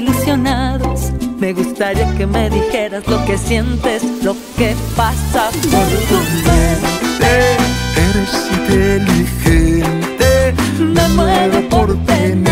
desilusionados. Me gustaría que me dijeras lo que sientes, lo que pasa por tu mente. Eres inteligente, me muero por tener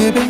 maybe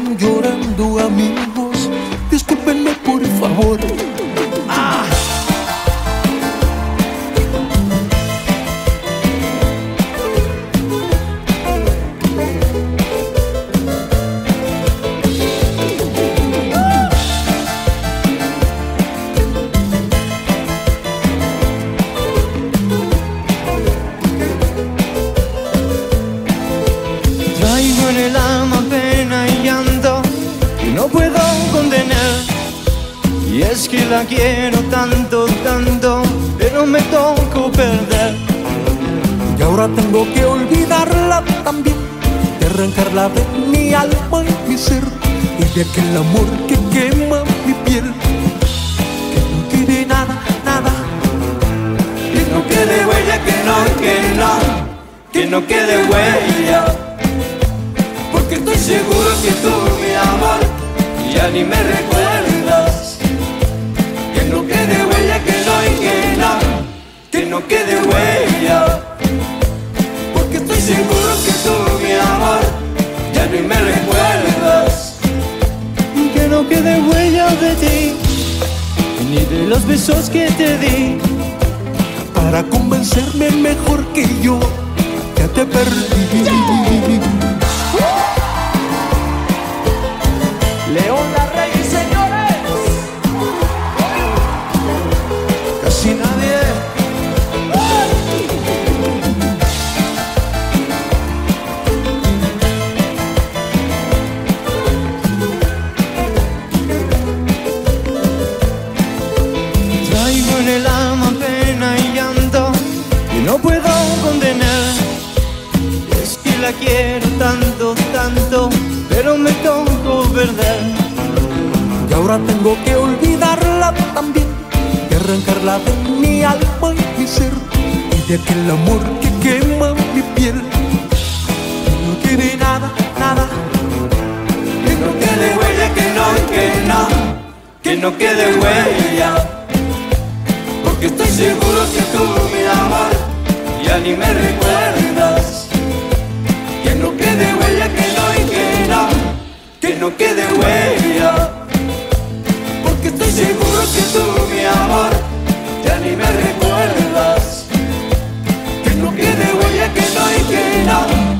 mejor que yo ya te perdí. Leona ahora tengo que olvidarla también y arrancarla de mi alma y ser y de aquel amor que quema mi piel. Que No tiene nada, nada. Que no quede huella, que no, que no, que no quede huella. Porque estoy seguro que tú, mi amor, ya ni me recuerdas. Que no quede huella, que no, que no, que no quede huella. y me recuerdas que no quede huella que no hay que nada.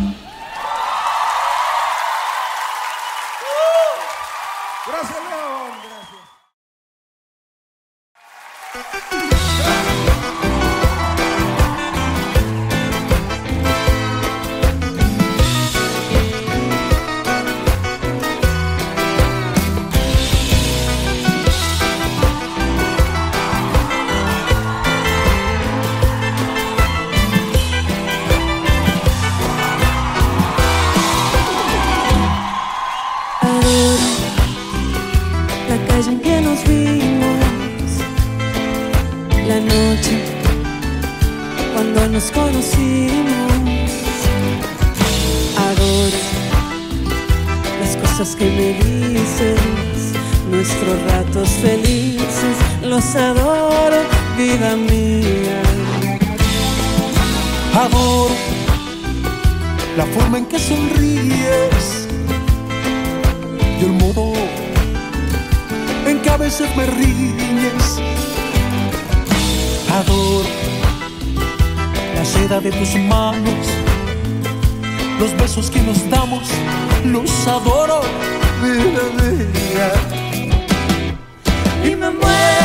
cosas que me dices, nuestros ratos felices, los adoro, vida mía. Adoro la forma en que sonríes y el modo en que a veces me riñes. Adoro la seda de tus manos, los besos que nos damos los adoro de la vida y me muero.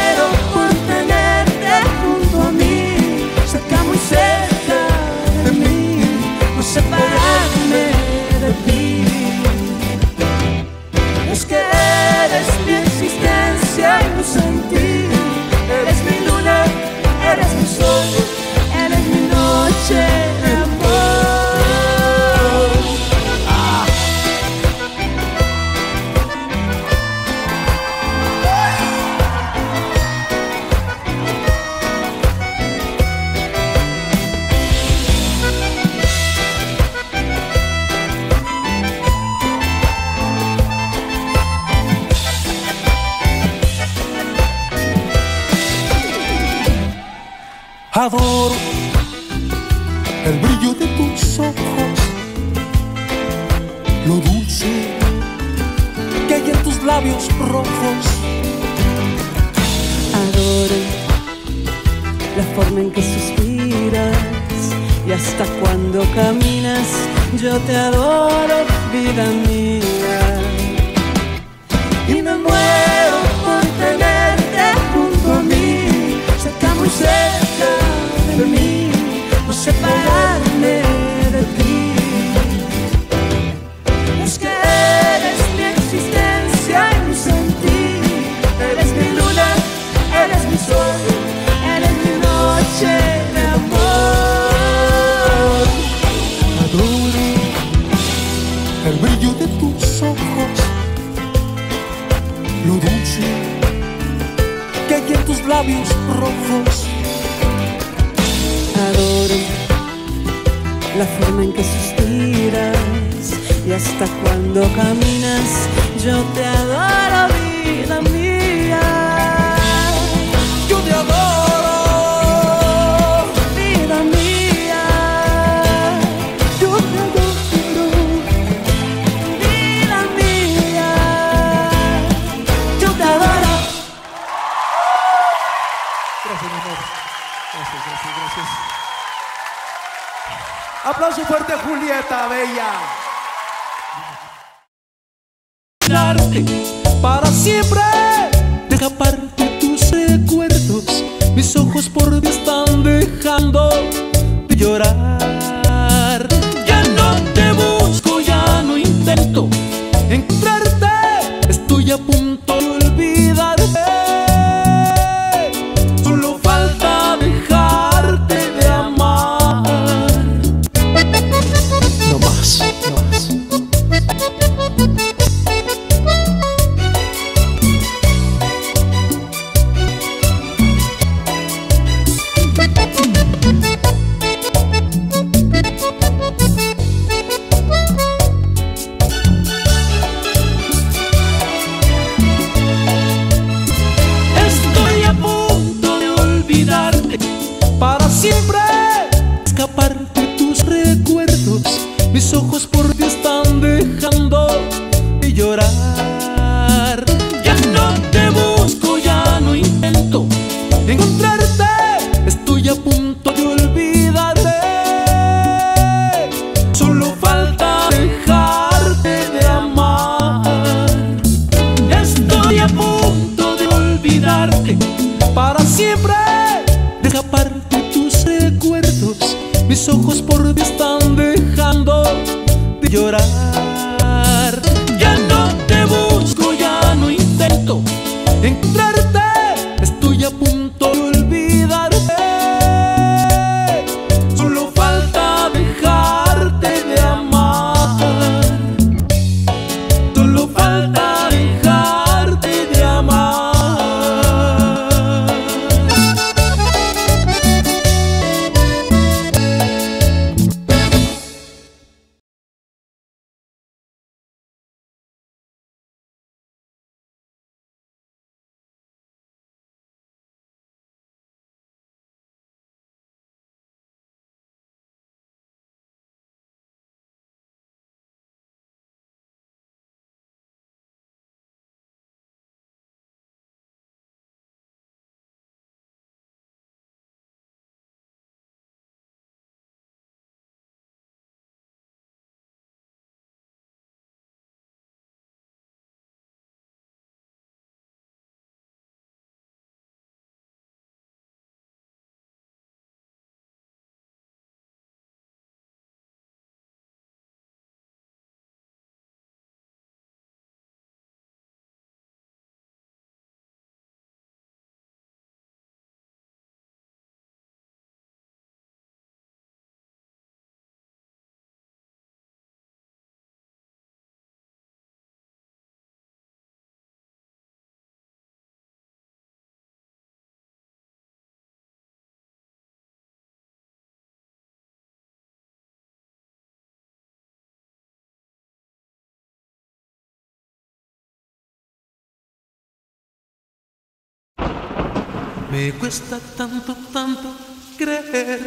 Me cuesta tanto, tanto creer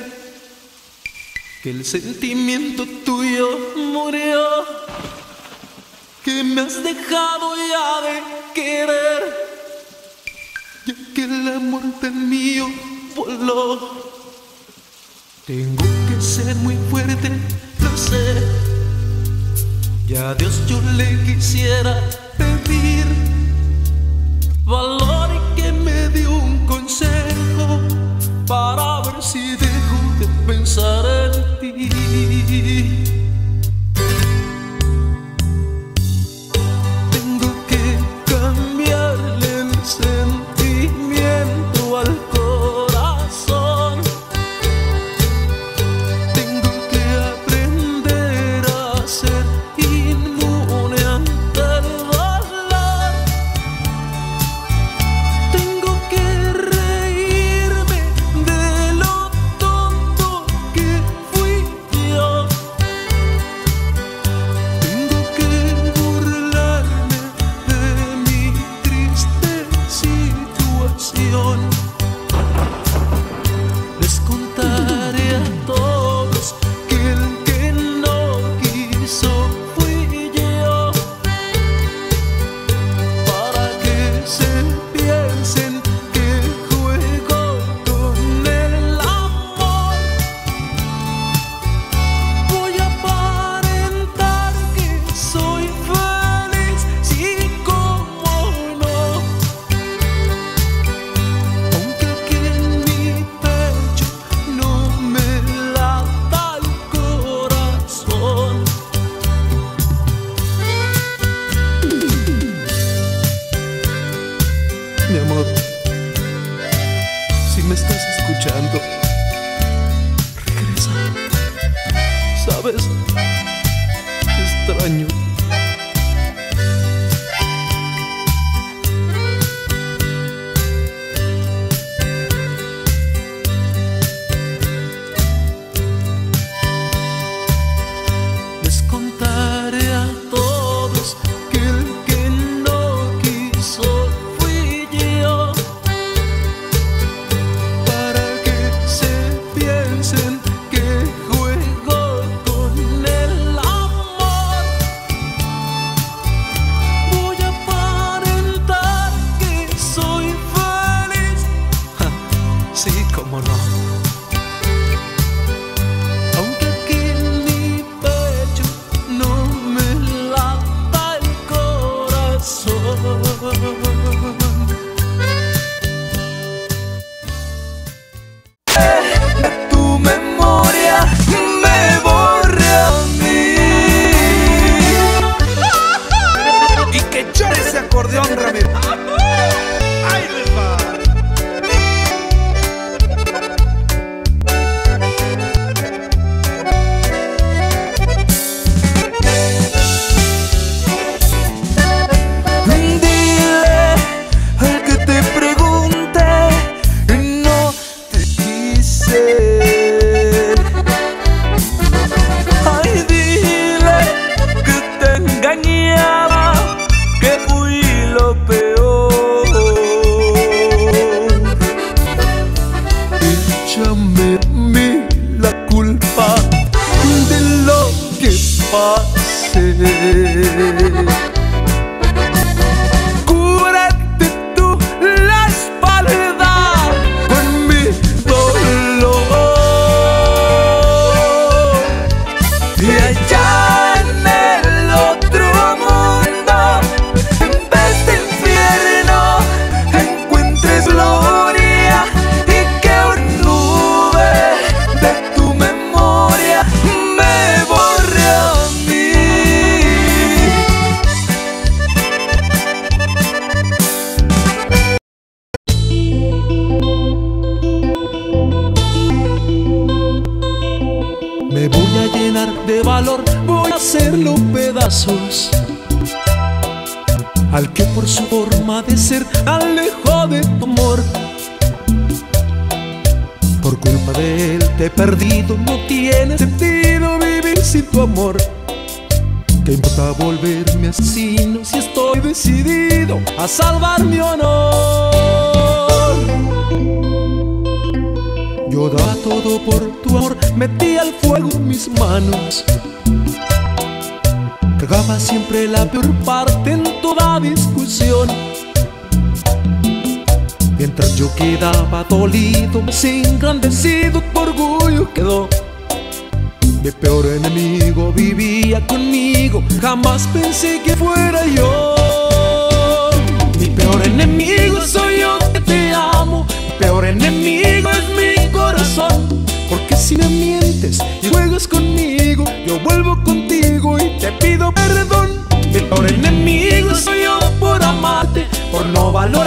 que el sentimiento tuyo murió, que me has dejado ya de querer, ya que el amor del mío voló. Tengo que ser muy fuerte, lo sé. Y a Dios yo le quisiera pedir valor consejo para ver si dejo de pensar en ti.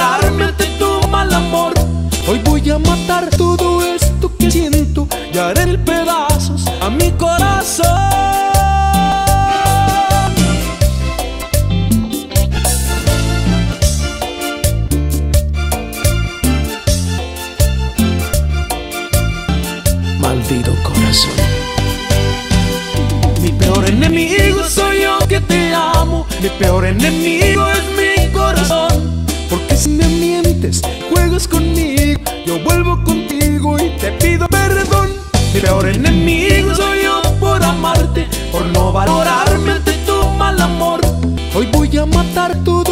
pararme ante tu mal amor. Hoy voy a matar todo esto que siento y haré mil pedazos a mi corazón. Maldito corazón. Mi peor enemigo soy yo que te amo, mi peor enemigo. juegas conmigo, yo vuelvo contigo y te pido perdón. Mi peor enemigo soy yo por amarte, por no valorarme ante tu mal amor. Hoy voy a matar todo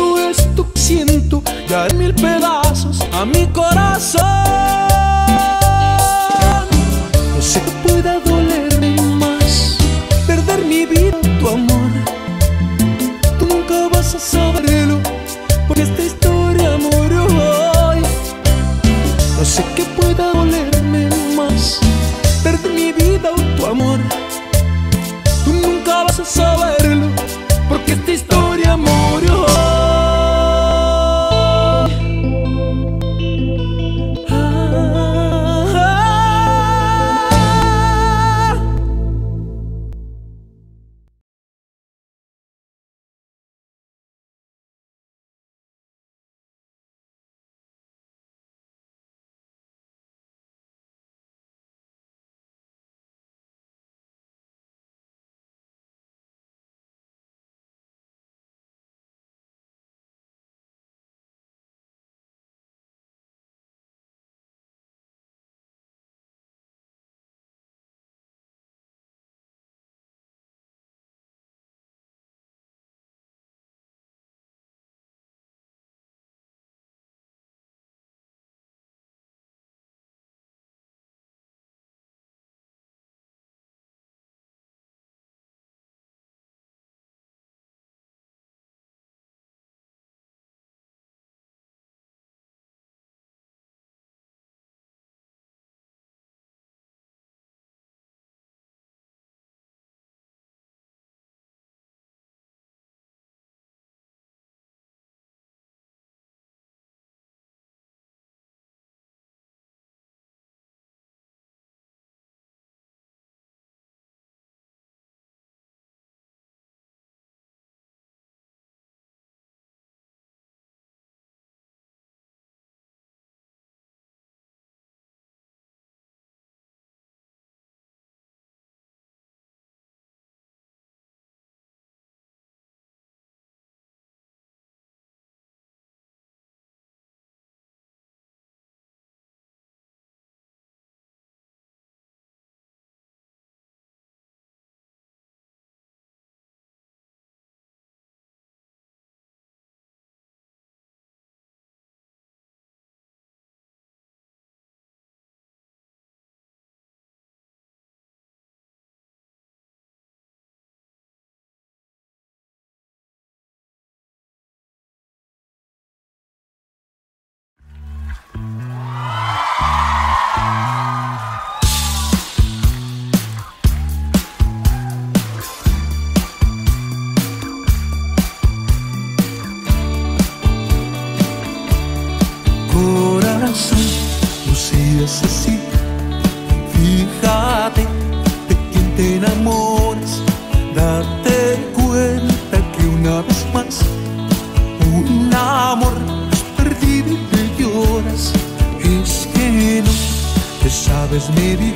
te sabes medir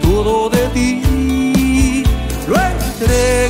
todo de ti. Lo entré.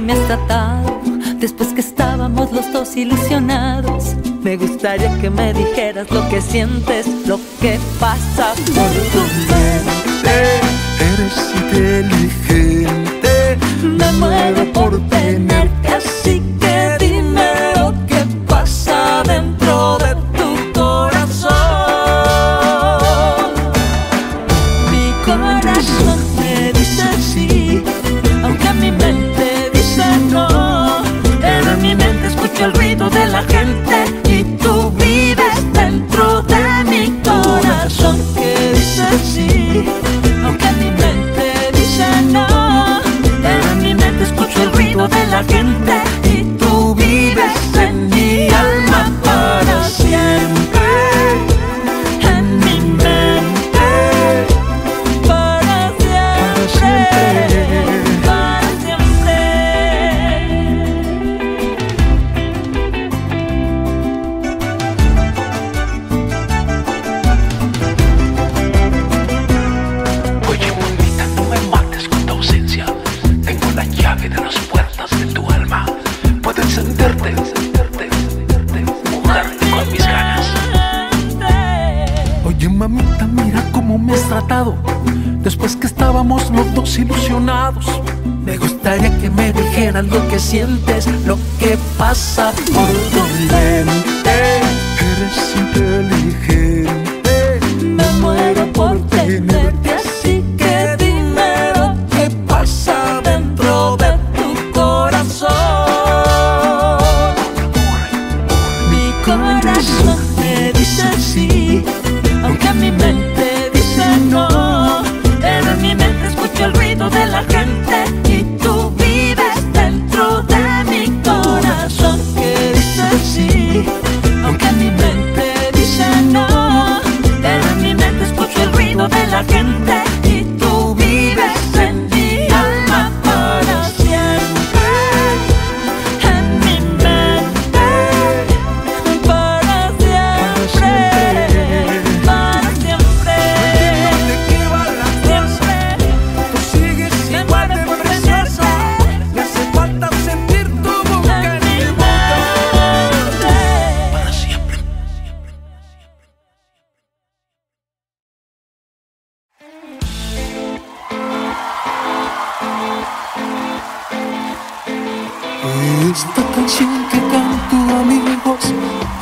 me has tratado después que estábamos los dos ilusionados. Me gustaría que me dijeras lo que sientes, lo que pasa por tu mente. Eres inteligente, me muero por.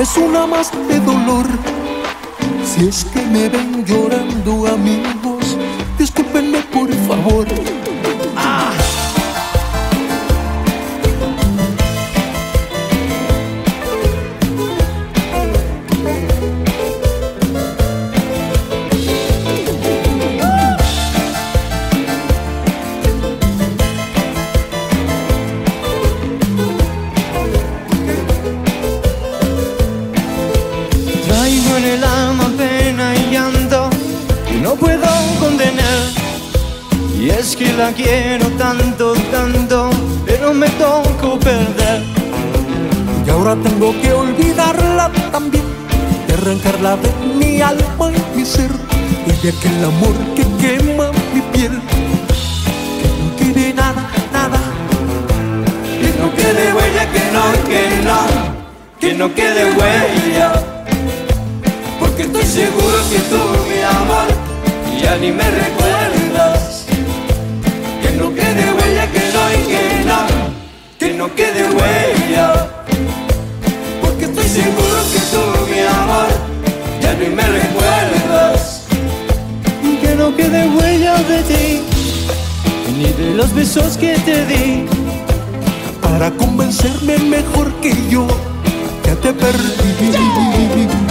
es una más de dolor. Si es que me ven llorando amigos, discúlpenme Quiero tanto, tanto, pero me tocó perder. Y ahora tengo que olvidarla también, de arrancarla de mi alma y mi ser, y de aquel amor que quema mi piel. Que no quede nada, nada, Que no quede huella, que no, que no, que no quede huella. Porque estoy seguro que tú, mi amor, ya ni me recuerdas. No quede huella. Porque estoy seguro que tú, mi amor, ya ni me recuerdas. Que no quede huella de ti, ni de los besos que te di. para convencerme mejor que yo, ya te perdí.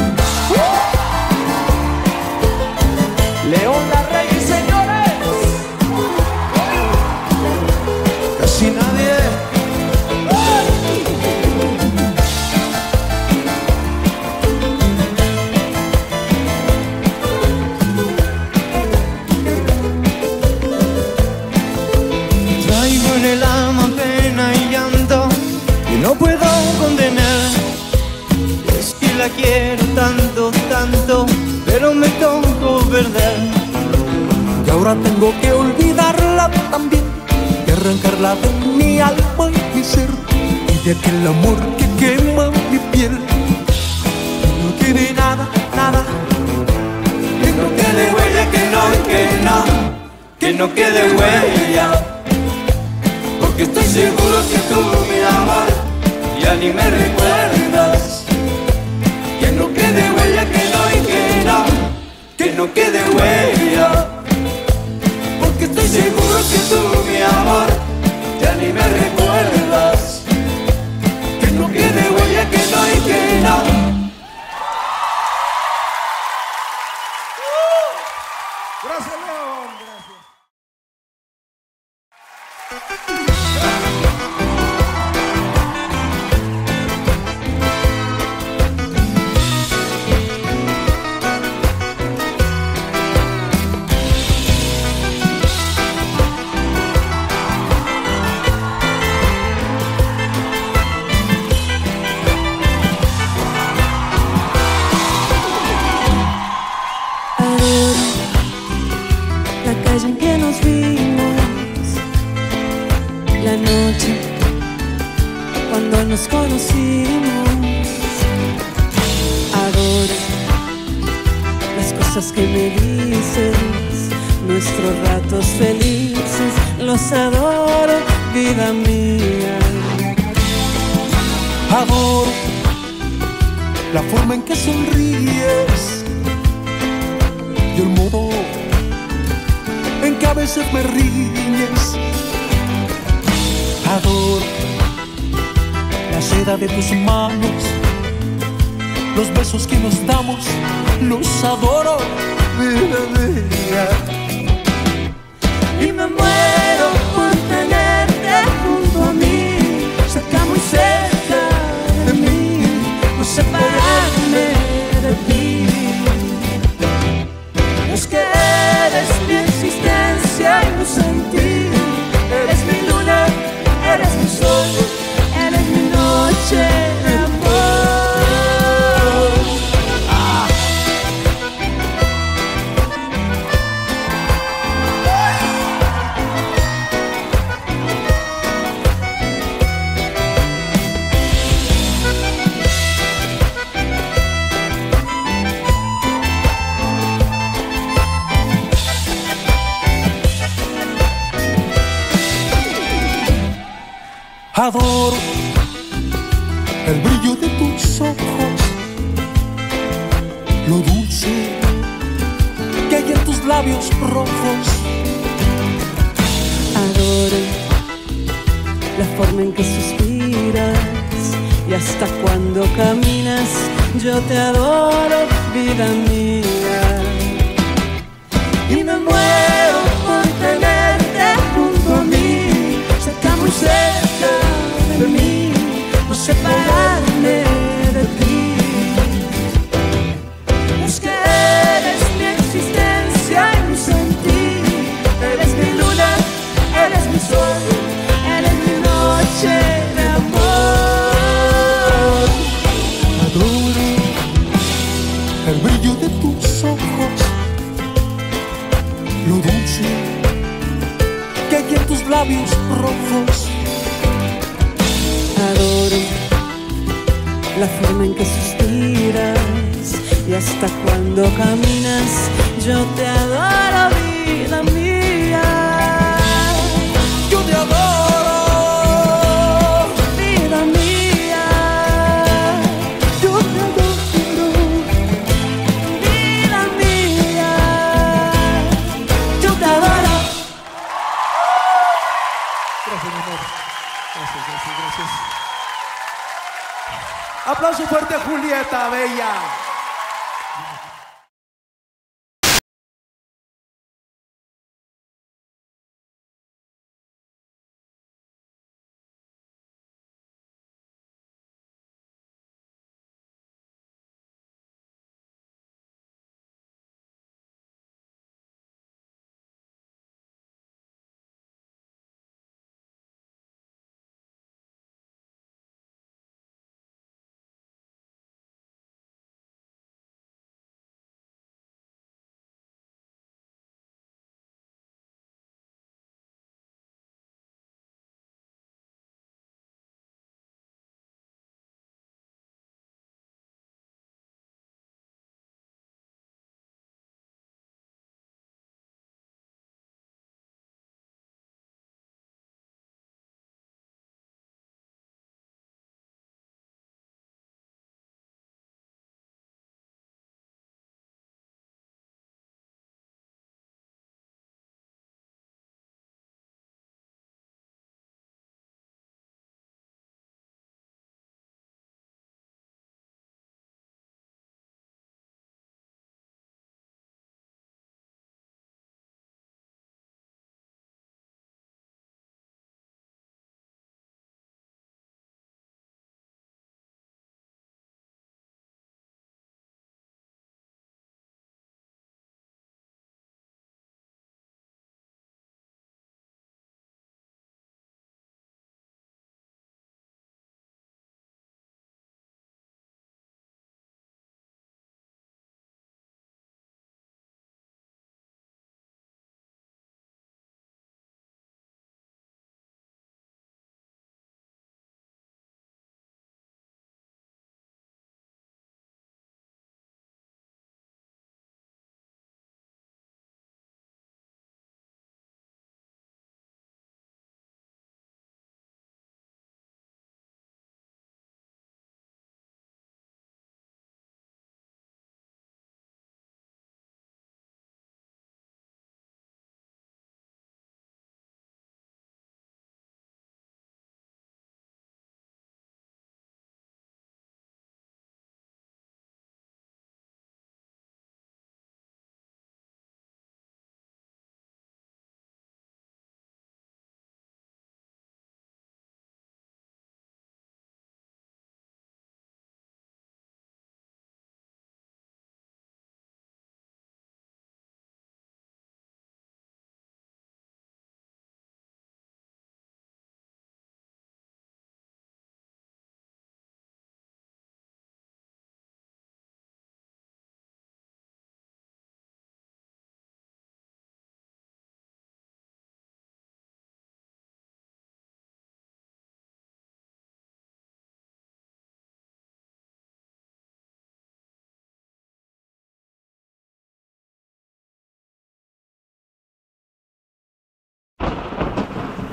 La quiero tanto, tanto, pero me tocó perder. Y ahora tengo que olvidarla también, de arrancarla de mi alma y mi ser, y de aquel amor que quema mi piel. No quede nada, nada, Que no quede huella, que no, que no, que no quede huella. Porque estoy seguro que tú, mi amor, ya ni me recuerdas. No quede huella. Porque estoy seguro que tú, mi amor, ya ni me recuerdas. Nos damos, los adoro, vida mía. y me muero cuando caminas yo te adoro, vida mía. Yo te adoro, Vida mía, yo te adoro, vida mía, yo te adoro. Gracias, mi amor. Gracias, gracias, gracias. Aplauso fuerte Julieta Bella.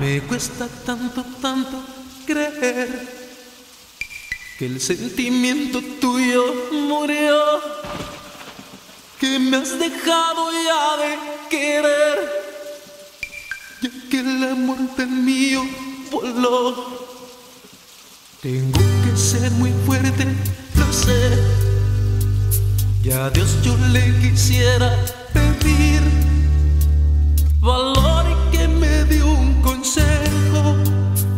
Me cuesta tanto, tanto creer que el sentimiento tuyo murió, que me has dejado ya de querer, ya que el amor del mío voló. Tengo que ser muy fuerte, lo sé, y a Dios yo le quisiera pedir valor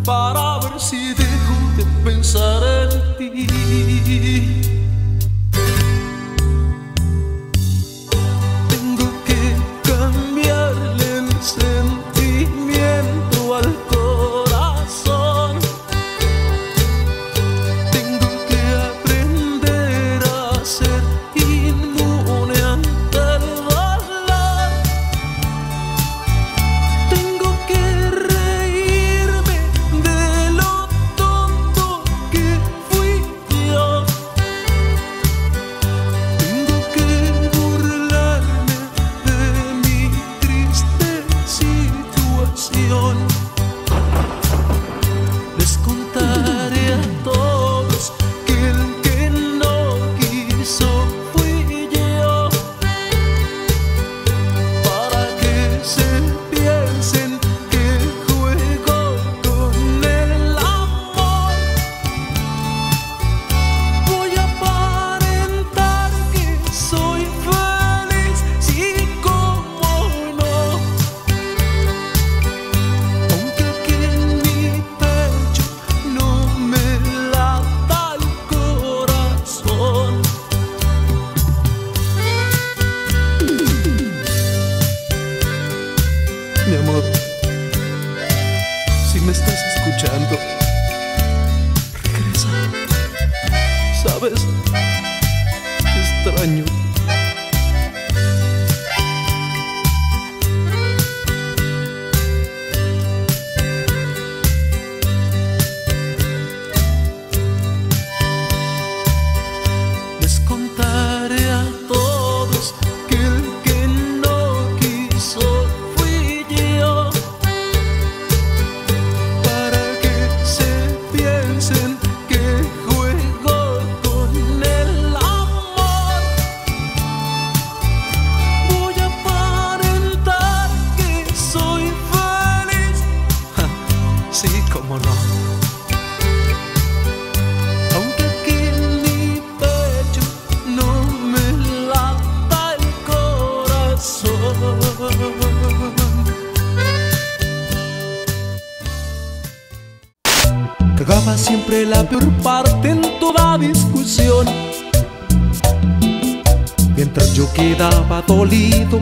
para ver si dejo de pensar en ti.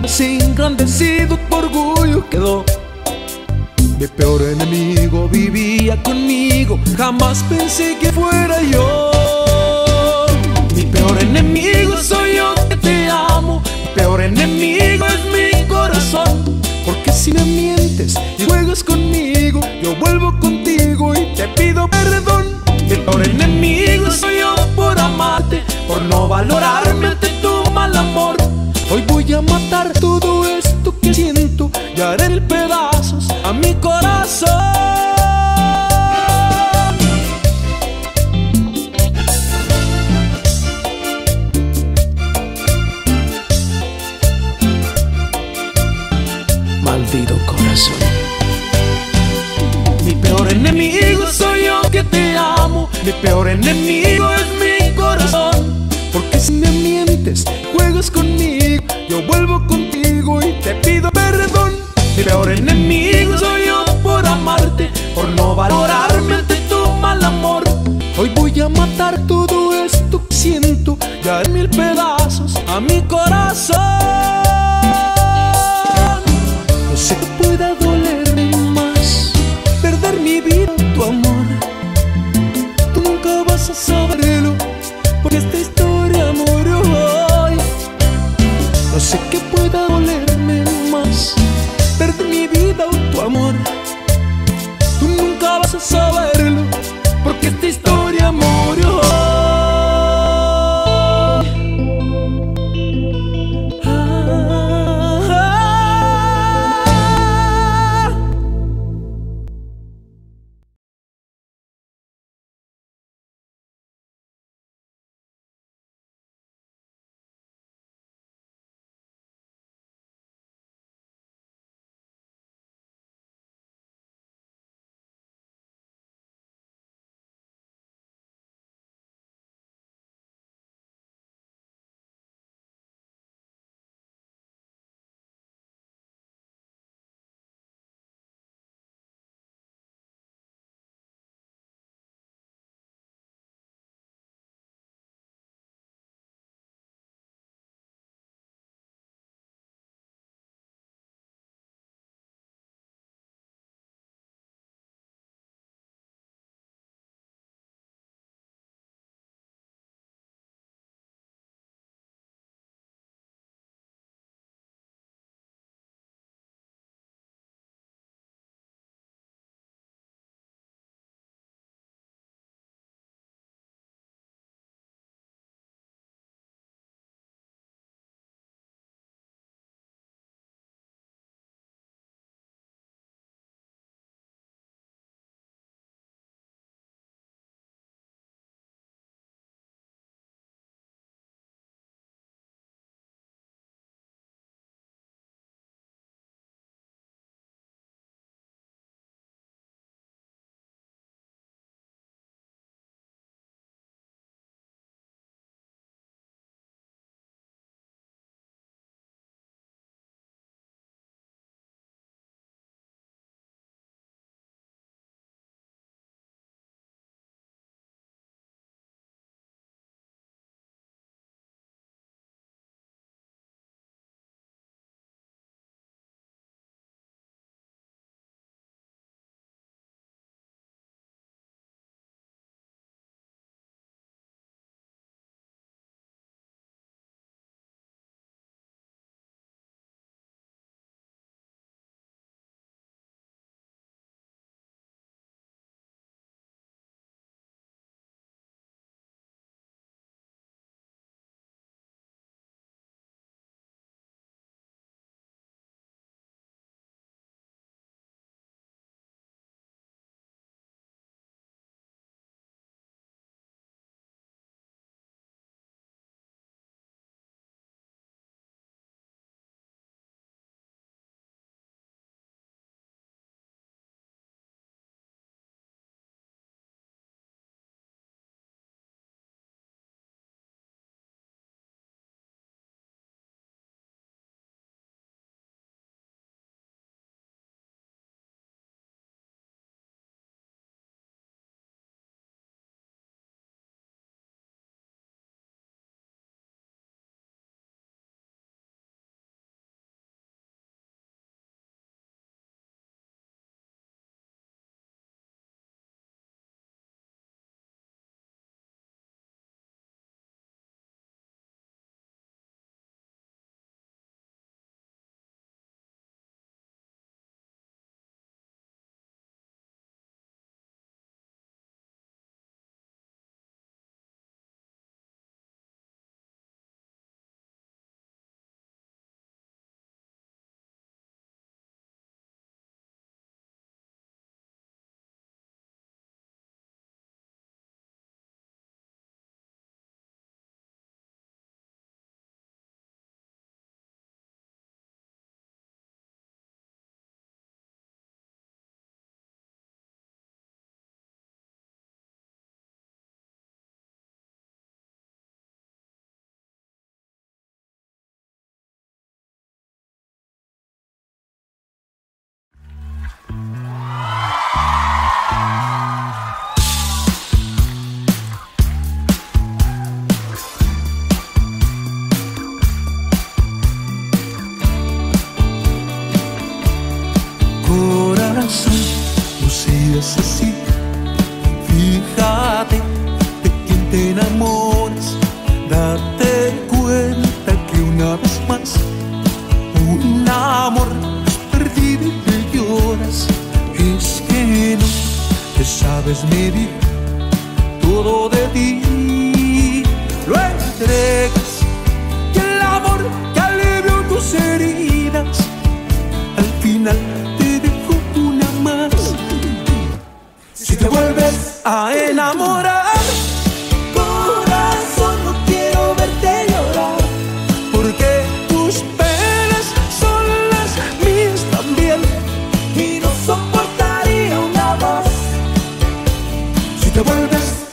Si engrandecido tu orgullo quedó. Mi peor enemigo vivía conmigo Jamás pensé que fuera yo. So.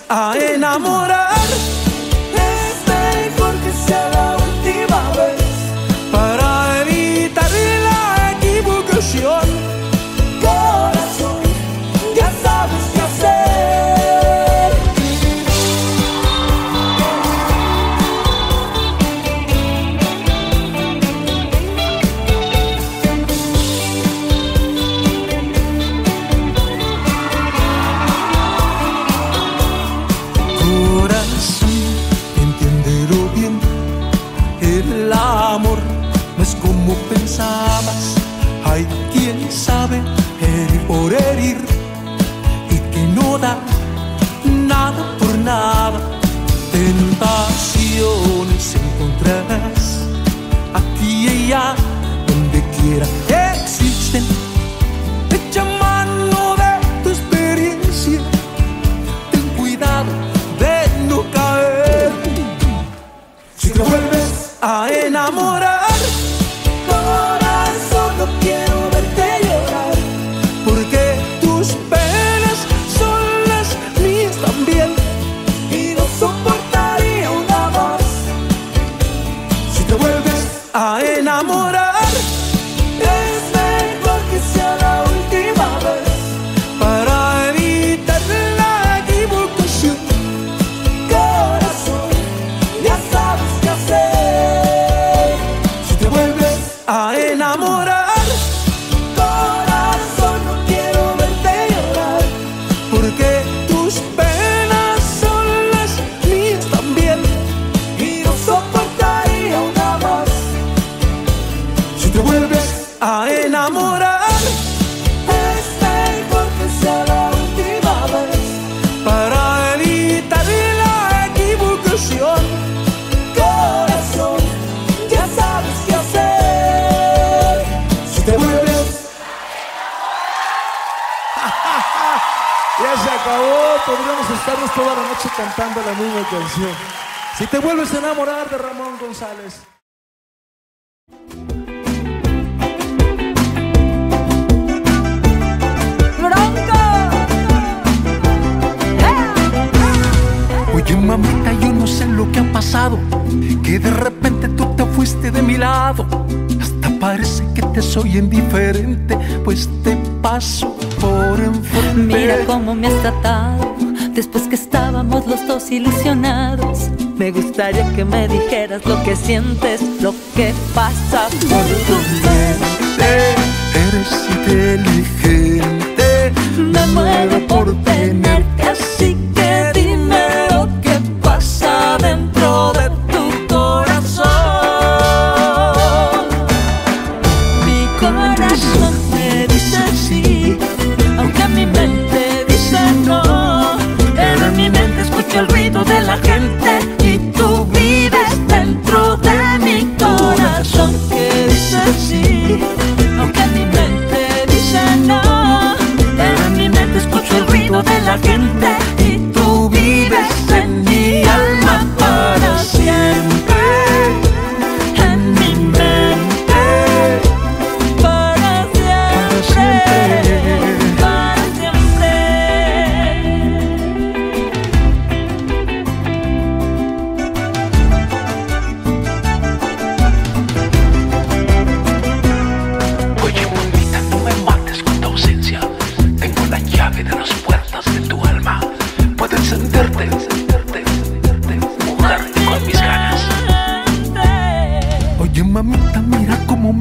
a enamorar. toda la noche cantando la misma canción. Si te vuelves a enamorar de Ramón González. Oye mamita, yo no sé lo que ha pasado, que de repente tú te fuiste de mi lado. Hasta parece que te soy indiferente, pues te paso por enfrente. Mira cómo me has tratado Después que estábamos los dos ilusionados, me gustaría que me dijeras lo que sientes, lo que pasa por tu mente. Eres inteligente, me muero por tenerte así. la gente.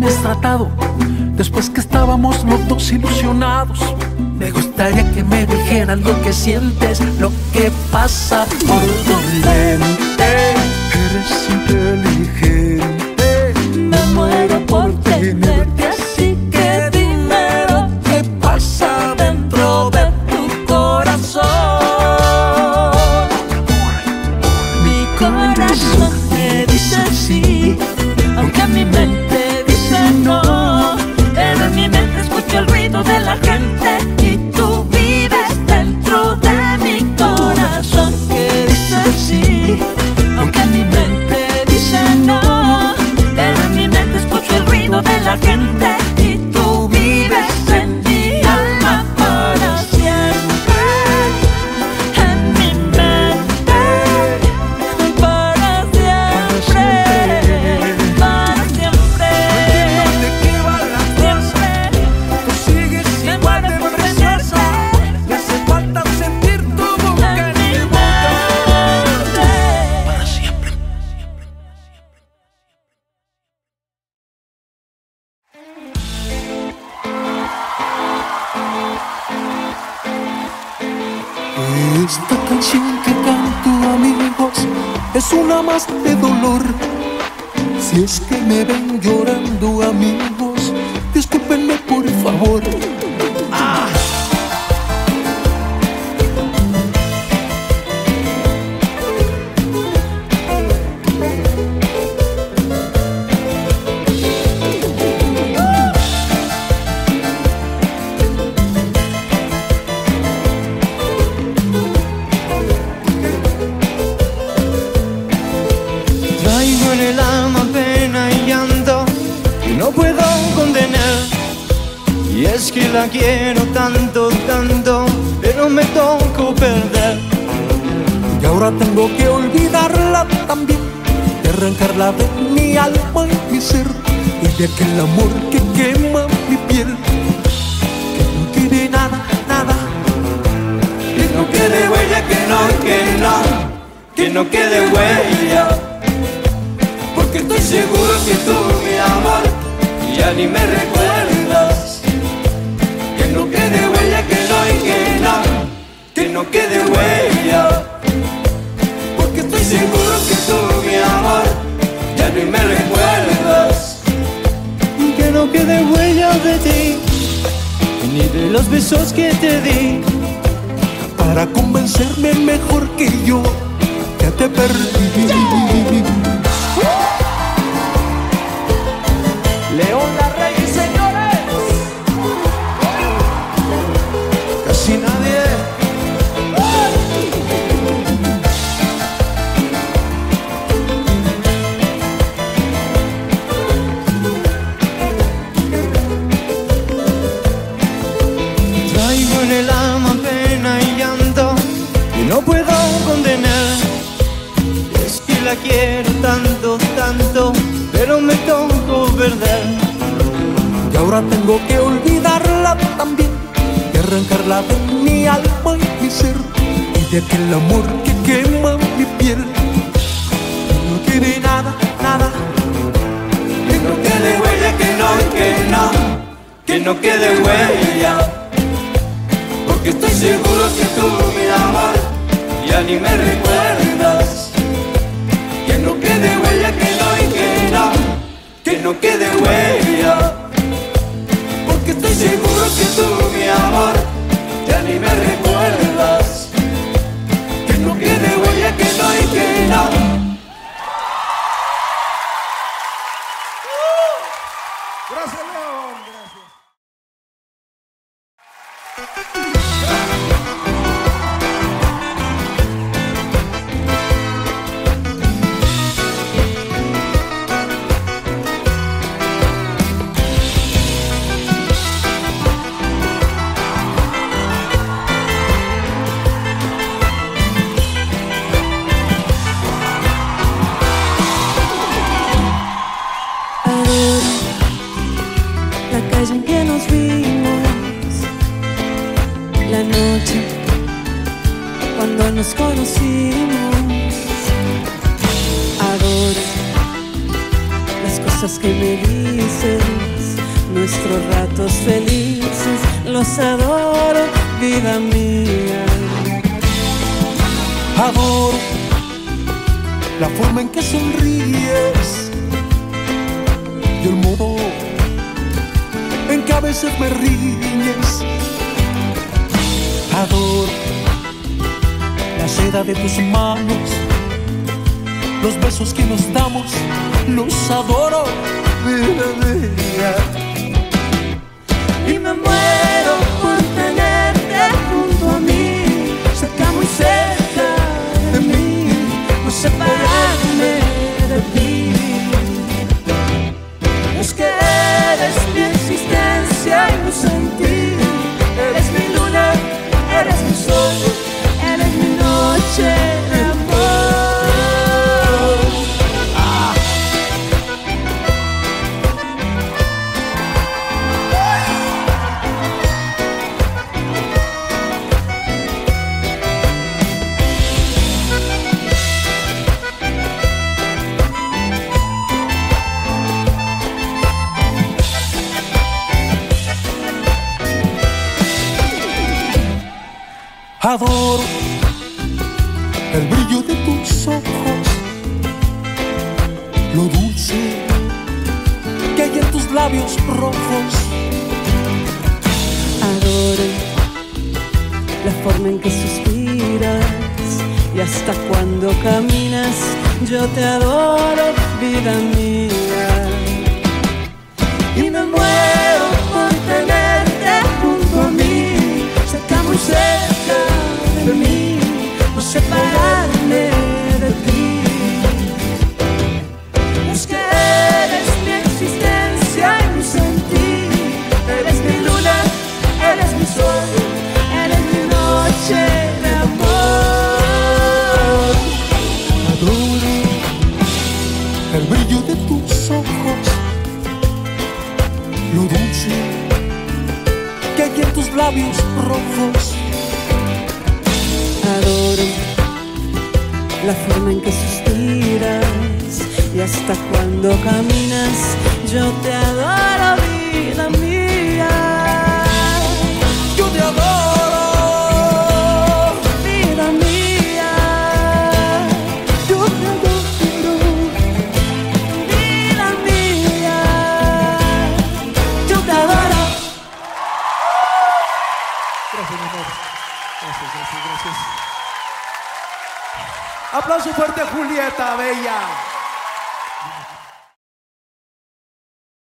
destratado, después que estábamos los dos ilusionados. Me gustaría que me dijeras lo que sientes, lo que pasa por tu mente. Eres inteligente. Traigo en el alma pena y llanto que no puedo contener. Y es que la quiero tanto, tanto, pero me tocó perder. Y ahora tengo que olvidarla también, y arrancarla de mi alma y mi ser, y de aquel amor que quema mi piel. Que no quede nada, nada, Que no quede huella, que no, que no, que no quede huella. Porque estoy seguro que tú, mi amor, ya ni me recuerdas. Que no quede huella, que no, y que no, que no quede huella. Porque estoy seguro que tú, mi amor, ya ni me recuerdas. Que no quede huella de ti, ni de los besos que te di. para convencerme mejor que yo, ya te perdí. La quiero tanto, tanto, pero me tocó perder. Y ahora tengo que olvidarla también y arrancarla de mi alma y mi ser y de aquel amor que quema mi piel. No quede nada, nada, Que no quede huella, que no, que no, que no quede huella. Porque estoy seguro que tú, mi amor, ya ni me recuerdas. No quede